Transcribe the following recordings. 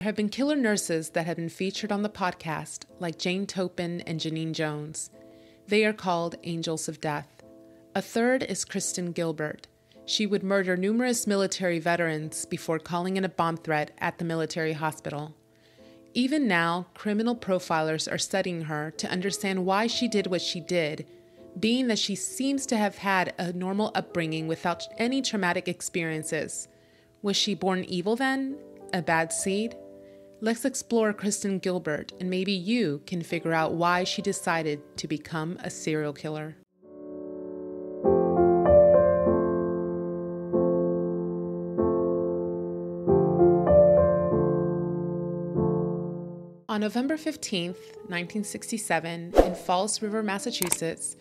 There have been killer nurses that have been featured on the podcast, like Jane Toppan and Genene Jones. They are called Angels of Death. A third is Kristen Gilbert. She would murder numerous military veterans before calling in a bomb threat at the military hospital. Even now, criminal profilers are studying her to understand why she did what she did, being that she seems to have had a normal upbringing without any traumatic experiences. Was she born evil then? A bad seed? Let's explore Kristen Gilbert, and maybe you can figure out why she decided to become a serial killer. On November 15, 1967, in Falls River, Massachusetts,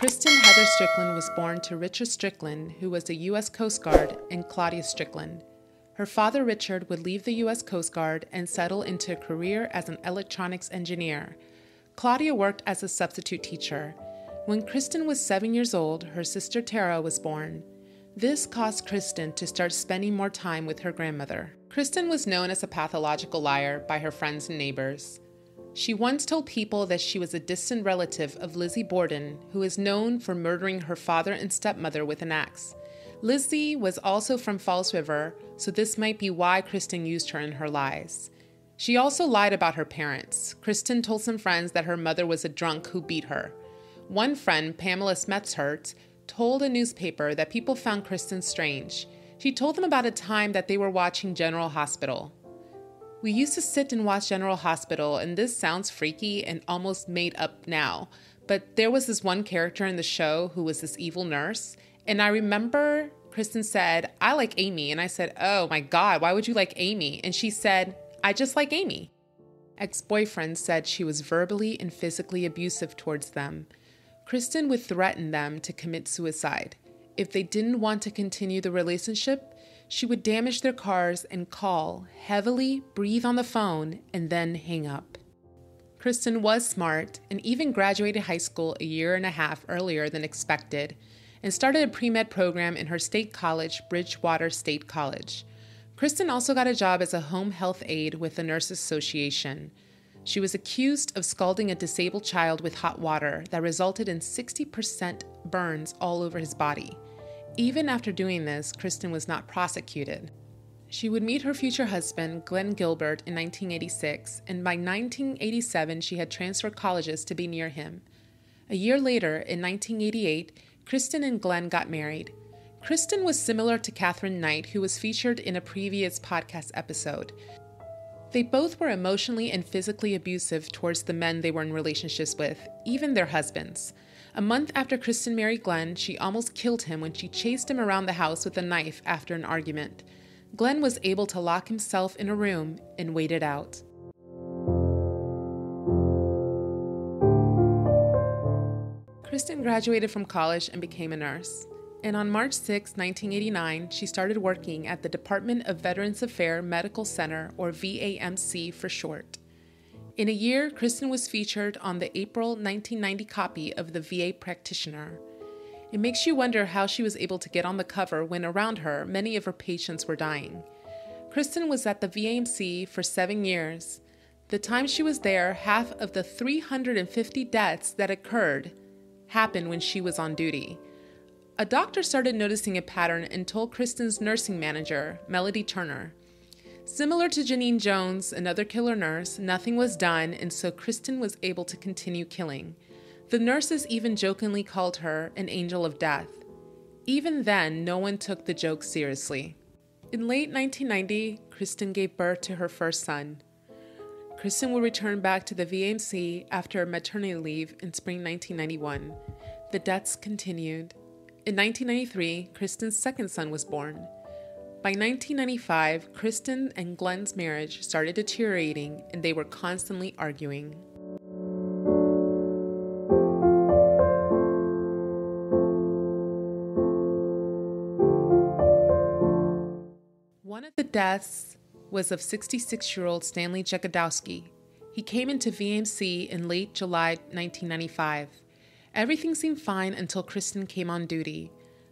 Kristen Heather Strickland was born to Richard Strickland, who was a U.S. Coast Guard, and Claudia Strickland. Her father, Richard, would leave the U.S. Coast Guard and settle into a career as an electronics engineer. Claudia worked as a substitute teacher. When Kristen was seven years old, her sister Tara was born. This caused Kristen to start spending more time with her grandmother. Kristen was known as a pathological liar by her friends and neighbors. She once told people that she was a distant relative of Lizzie Borden, who is known for murdering her father and stepmother with an axe. Lizzie was also from Falls River, so this might be why Kristen used her in her lies. She also lied about her parents. Kristen told some friends that her mother was a drunk who beat her. One friend, Pamela Smethurst, told a newspaper that people found Kristen strange. She told them about a time that they were watching General Hospital. We used to sit and watch General Hospital, and this sounds freaky and almost made up now. But there was this one character in the show who was this evil nurse. And I remember Kristen said, I like Amy. And I said, Oh my God, why would you like Amy? And she said, I just like Amy. Ex boyfriend said she was verbally and physically abusive towards them. Kristen would threaten them to commit suicide. If they didn't want to continue the relationship, she would damage their cars and call, heavily breathe on the phone, and then hang up. Kristen was smart and even graduated high school a year and a half earlier than expected and started a pre med program in her state college, Bridgewater State College. Kristen also got a job as a home health aide with the Nurses Association. She was accused of scalding a disabled child with hot water that resulted in 60% burns all over his body. Even after doing this, Kristen was not prosecuted. She would meet her future husband, Glenn Gilbert, in 1986, and by 1987 she had transferred colleges to be near him. A year later, in 1988, Kristen and Glenn got married. Kristen was similar to Katherine Knight, who was featured in a previous podcast episode. They both were emotionally and physically abusive towards the men they were in relationships with, even their husbands. A month after Kristen married Glenn, she almost killed him when she chased him around the house with a knife after an argument. Glenn was able to lock himself in a room and wait it out. Kristen graduated from college and became a nurse. And on March 6, 1989, she started working at the Department of Veterans Affairs Medical Center, or VAMC for short. In a year, Kristen was featured on the April 1990 copy of the VA Practitioner. It makes you wonder how she was able to get on the cover when around her, many of her patients were dying. Kristen was at the VAMC for seven years. The time she was there, half of the 350 deaths that occurred happened when she was on duty. A doctor started noticing a pattern and told Kristen's nursing manager, Melody Turner. Similar to Genene Jones, another killer nurse, nothing was done, and so Kristen was able to continue killing. The nurses even jokingly called her an angel of death. Even then, no one took the joke seriously. In late 1990, Kristen gave birth to her first son. Kristen would return back to the VMC after maternity leave in spring 1991. The deaths continued. In 1993, Kristen's second son was born. By 1995, Kristen and Glenn's marriage started deteriorating and they were constantly arguing. One of the deaths was of 66 year old Stanley Jagodowski. He came into VMC in late July 1995. Everything seemed fine until Kristen came on duty.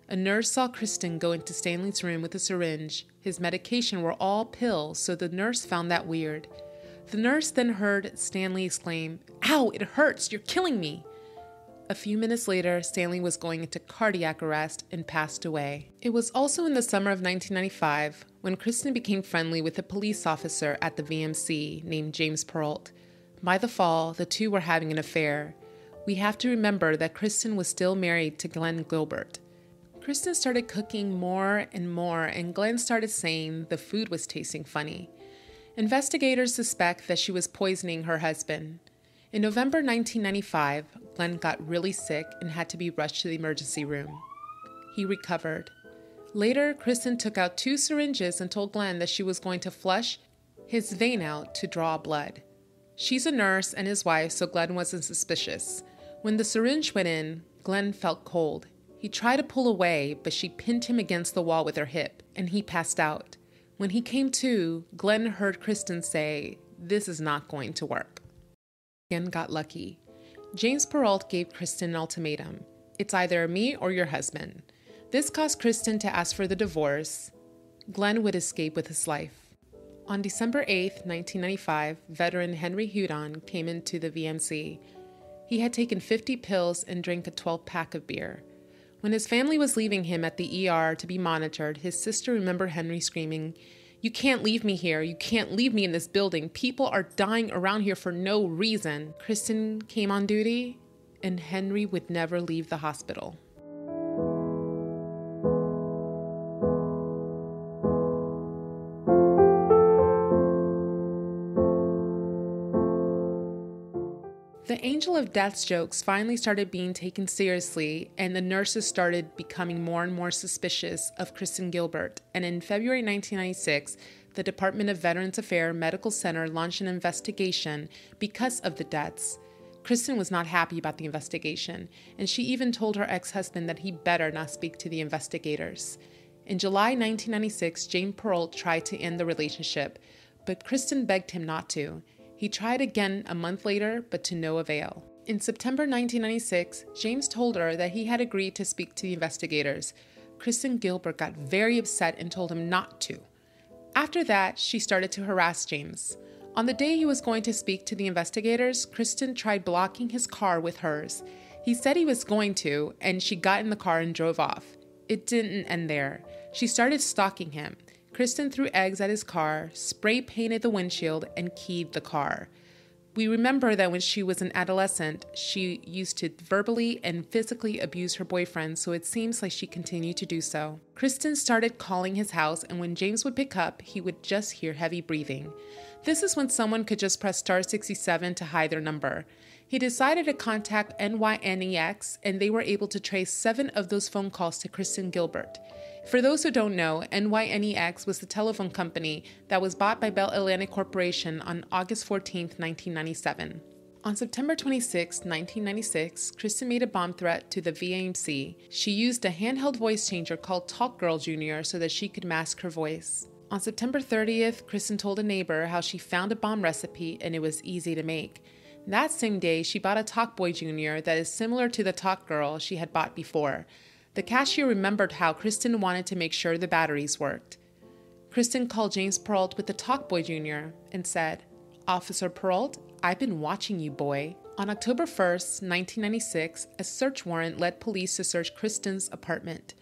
a nurse saw Kristen go into Stanley's room with a syringe. His medication were all pills, so the nurse found that weird. The nurse then heard Stanley exclaim, Ow, it hurts, you're killing me. A few minutes later, Stanley was going into cardiac arrest and passed away. It was also in the summer of 1995 when Kristen became friendly with a police officer at the VMC named James Perrault. By the fall, the two were having an affair. We have to remember that Kristen was still married to Glenn Gilbert. Kristen started cooking more and more, and Glenn started saying the food was tasting funny. Investigators suspect that she was poisoning her husband. In November 1995, Glenn got really sick and had to be rushed to the emergency room. He recovered. Later, Kristen took out two syringes and told Glenn that she was going to flush his vein out to draw blood. She's a nurse and his wife, so Glenn wasn't suspicious. When the syringe went in, Glenn felt cold. He tried to pull away, but she pinned him against the wall with her hip, and he passed out. When he came to, Glenn heard Kristen say, This is not going to work. Again got lucky. James Perrault gave Kristen an ultimatum it's either me or your husband. This caused Kristen to ask for the divorce. Glenn would escape with his life. On December 8, 1995, veteran Henry Hudon came into the VMC. He had taken 50 pills and drank a 12 pack of beer. When his family was leaving him at the ER to be monitored, his sister remembered Henry screaming, You can't leave me here. You can't leave me in this building. People are dying around here for no reason. Kristen came on duty, and Henry would never leave the hospital. Angel of Death's jokes finally started being taken seriously, and the nurses started becoming more and more suspicious of Kristen Gilbert. And in February 1996, the Department of Veterans Affairs Medical Center launched an investigation because of the deaths. Kristen was not happy about the investigation, and she even told her ex husband that he better not speak to the investigators. In July 1996, Jane Perrault tried to end the relationship, but Kristen begged him not to. He tried again a month later, but to no avail. In September 1996, James told her that he had agreed to speak to the investigators. Kristen Gilbert got very upset and told him not to. After that, she started to harass James. On the day he was going to speak to the investigators, Kristen tried blocking his car with hers. He said he was going to, and she got in the car and drove off. It didn't end there. She started stalking him. Kristen threw eggs at his car, spray painted the windshield, and keyed the car. We remember that when she was an adolescent, she used to verbally and physically abuse her boyfriend, so it seems like she continued to do so. Kristen started calling his house, and when James would pick up, he would just hear heavy breathing. This is when someone could just press star 67 to hide their number. He decided to contact NYNEX, and they were able to trace seven of those phone calls to Kristen Gilbert. For those who don't know, NYNEX was the telephone company that was bought by Bell Atlantic Corporation on August 14, 1997. On September 26, 1996, Kristen made a bomb threat to the VMC. She used a handheld voice changer called Talk Girl Jr. so that she could mask her voice. On September 30th, Kristen told a neighbor how she found a bomb recipe and it was easy to make. That same day, she bought a Talk Boy Jr. that is similar to the Talk Girl she had bought before. The cashier remembered how Kristen wanted to make sure the batteries worked. Kristen called James Perrault with the Talkboy Jr. and said, Officer Perrault, I've been watching you, boy. On October 1st, 1996, a search warrant led police to search Kristen's apartment.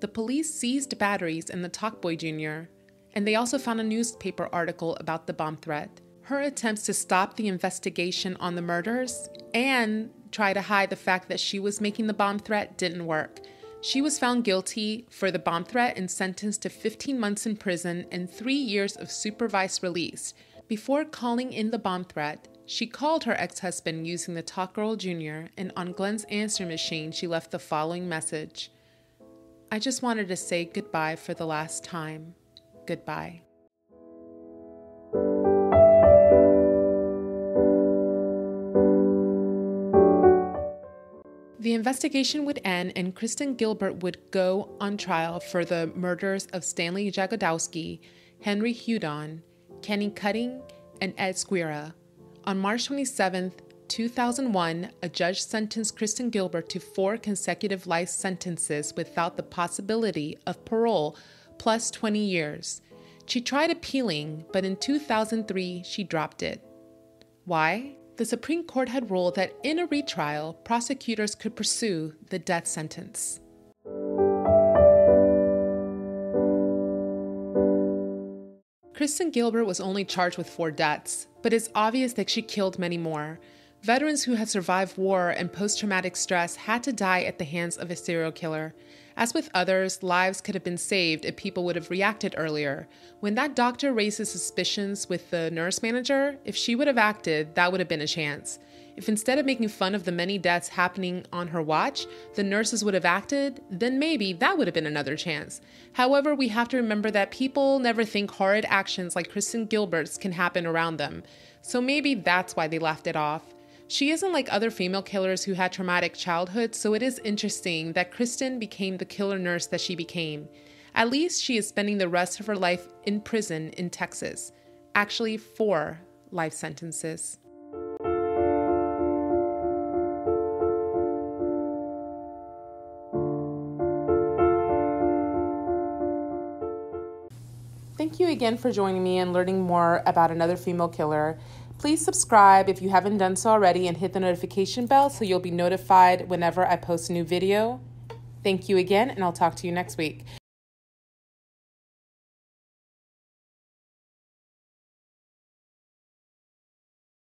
The police seized batteries in the Talkboy Jr., and they also found a newspaper article about the bomb threat. Her attempts to stop the investigation on the murders and try to hide the fact that she was making the bomb threat didn't work. She was found guilty for the bomb threat and sentenced to 15 months in prison and three years of supervised release. Before calling in the bomb threat, she called her ex husband using the Talk Girl Jr., and on Glenn's answer machine, she left the following message I just wanted to say goodbye for the last time. Goodbye. Investigation would end, and Kristen Gilbert would go on trial for the murders of Stanley Jagodowski, Henry Hudon, Kenny Cutting, and Ed Skwira. On March 27, 2001, a judge sentenced Kristen Gilbert to four consecutive life sentences without the possibility of parole, plus 20 years. She tried appealing, but in 2003, she dropped it. Why? The Supreme Court had ruled that in a retrial, prosecutors could pursue the death sentence. Kristen Gilbert was only charged with four deaths, but it's obvious that she killed many more. Veterans who had survived war and post traumatic stress had to die at the hands of a serial killer. As with others, lives could have been saved if people would have reacted earlier. When that doctor raises suspicions with the nurse manager, if she would have acted, that would have been a chance. If instead of making fun of the many deaths happening on her watch, the nurses would have acted, then maybe that would have been another chance. However, we have to remember that people never think horrid actions like Kristen Gilbert's can happen around them. So maybe that's why they laughed it off. She isn't like other female killers who had traumatic childhoods, so it is interesting that Kristen became the killer nurse that she became. At least she is spending the rest of her life in prison in Texas. Actually, four life sentences. Thank you again for joining me and learning more about another female killer. Please subscribe if you haven't done so already and hit the notification bell so you'll be notified whenever I post a new video. Thank you again, and I'll talk to you next week.